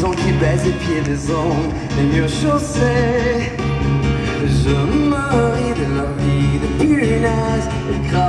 gens qui baisent les pieds des hommes les mieux chaussés. Je me ris de la vie de punaise et.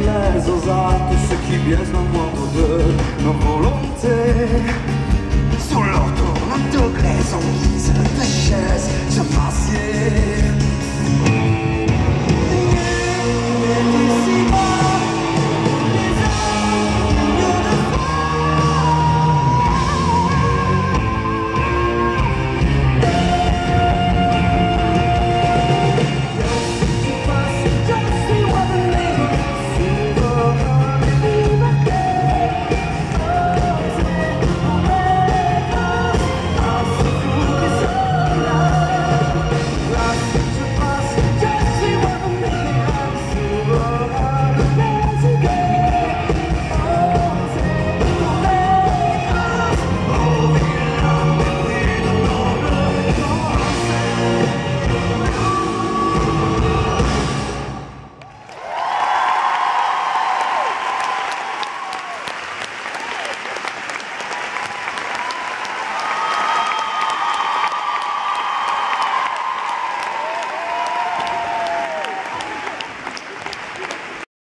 plaisent aux arts, tout ce qui biaise nos moindres de nos volontés.